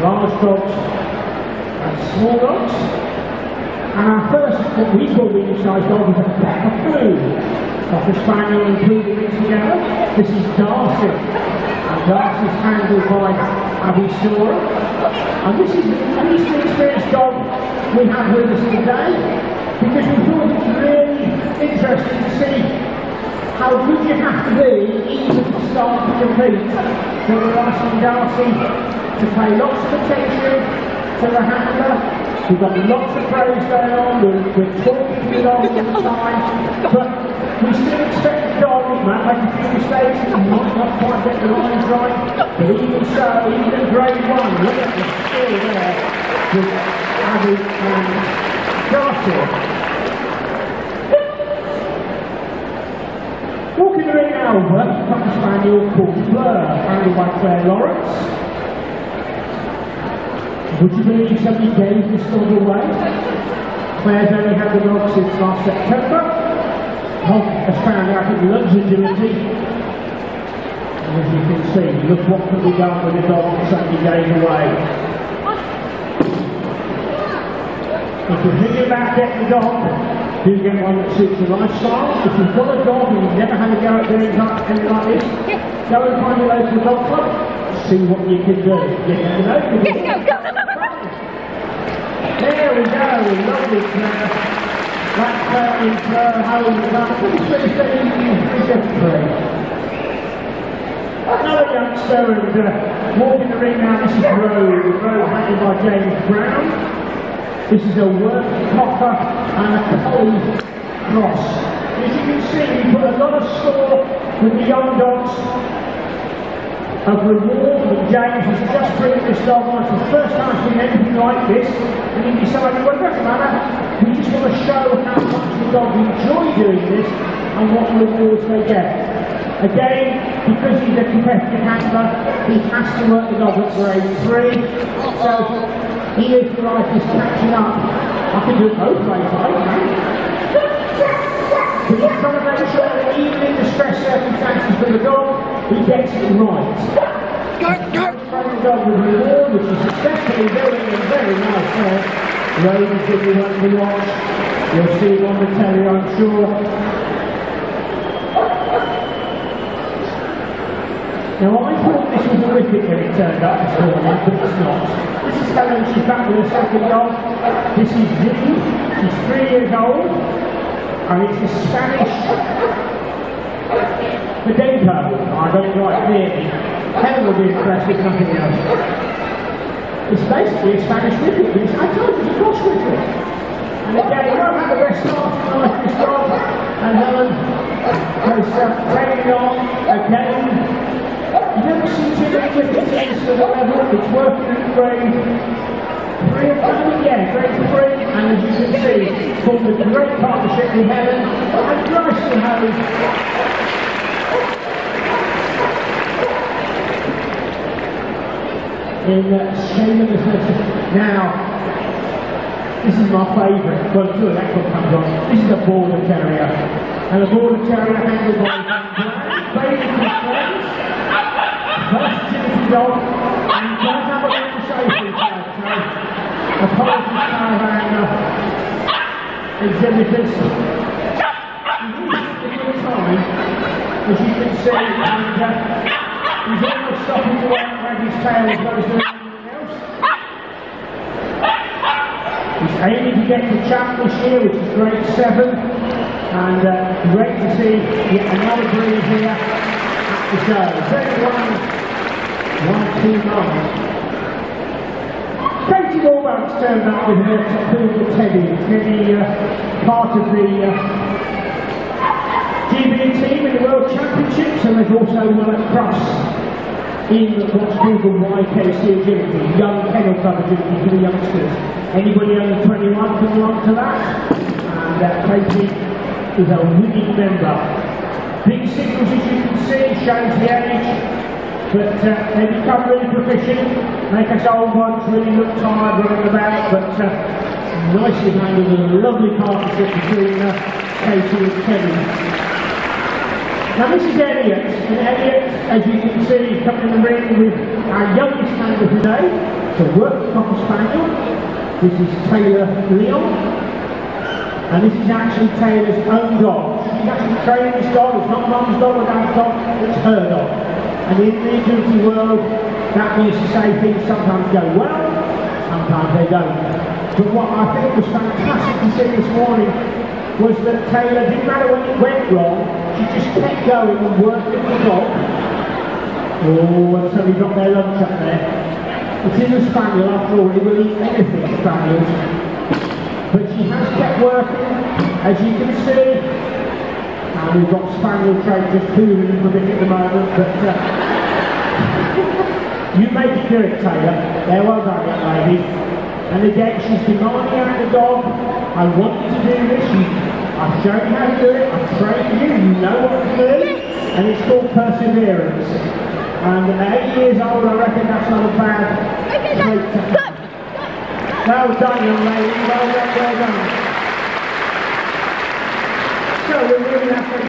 large dogs and small dogs. And our first, what we call medium-sized dog, is a Pepper Blue. Cocker Spaniel and Poodle mixed together. This is Darcy. And Darcy's handled by Abby Sora. And this is the least experienced dog we have with us today because we thought it was really interesting to see how good you have to be start to compete. We're asking Darcy to pay lots of attention to the handler. We've got lots of praise going on, we're, we're talking to the dog all the time, but we still expect the dog, he might make a few mistakes, he might not quite get the lines right, but even so, even at grade one, look at the skill there with Abby and Darcy. Walking the ring over, Cocker Spaniel called Fleur, handled by Claire Lawrence. Would you believe somebody gave this dog away? Claire's only had the dog since last September. Hog has found out it loves agility. And as you can see, look what can be done with a dog that somebody gave away. If you're thinking about getting a dog, do get one that suits your lifestyle. If you've got a dog and you've never had a go at doing anything like this, go and find your local dog club, see what you can do. You know. Yes, go, go. go. There we go, lovely Claire. That's Claire in Claire about 3 Another youngster and uh, walking the ring now, this is Rose. Rose handled by James Brown. This is a work cocker and a collie cross. As you can see, we put a lot of store with the young dogs of reward that James has just bringing this dog on for the first time seen anything like this and he decided, well it doesn't matter, we just want to show how much the dog enjoy doing this and what rewards they get. Again, because he's a competitive handler, he has to work the dog at grade 3. So he is like is catching up. I can do it both ways, I can. But he's trying to make sure that even in the stress circumstances for the dog, he gets it right. Go, go. Training dog with reward, which is doing a very nice there. Rose, if you want to watch, you'll see it on the telly, I'm sure. Now I thought this was horrific when it turned up this morning, but it's not. This is Helen, she's back with her second dog. This is Vicky, she's three years old, and it's a Spanish Medenko. I got it right nearly. Helen will be impressed with nothing else. It's basically a Spanish Whippet, but it's, I told you, it's a cross Whippet. The level. It's working at grade three, uh, yeah, grade three, and as you can see, formed a great partnership with Helen and nice to have in uh, shameless Now, this is my favourite. Well, until that one comes on. This is a border terrier. And a border terrier handled by Baby confirms First dog, and he does have a little safety tag, so apologies caravan uh, exhibitors. As can see, and uh, he's almost tail doing else. He's aiming to get to champ this year, which is grade 7, and uh, great to see yet another breed here at the show. Very one, two, nine. Warbanks turned up with her to Teddy. Teddy, uh, part of the uh, GB team in the World Championships, and they've also won a cross in what's called the YKC agility, Young Kennel Club agility for the youngsters. Anybody under 21 can belong to that, and uh, Katie is a winning member. Big signals as you can see, shows the age, but uh, they become really proficient, make us old ones really look tired running about, but uh, nicely handled and a lovely partnership between uh, Katie and Kevin. Now this is Elliot, and Elliot, as you can see, coming in the ring with our youngest member today, a working Cocker Spaniel. This is Taylor Leon, and this is actually Taylor's own dog. She's actually training this dog, it's not mum's dog or dad's dog, it's her dog. And in the agility world, that means to say things sometimes go well, sometimes they don't. But what I think was fantastic to see this morning was that Taylor, didn't matter when it went wrong, she just kept going and working the dog. Oh, and so we got their lunch up there. It is a spaniel after all, it will eat anything, spaniels. But she has kept working, as you can see. And we've got spaniel trade just for a bit at the moment, but uh, you make it do it, Taylor. There, well done, young lady. And again, she's demanding out the dog. I want you to do this. You, I've shown you how to do it. I've trained you. You know what to do. And it's called perseverance. And at eight years old, I reckon that's not a bad Okay, trait to have. Well done, young lady. Well done, well done. So we really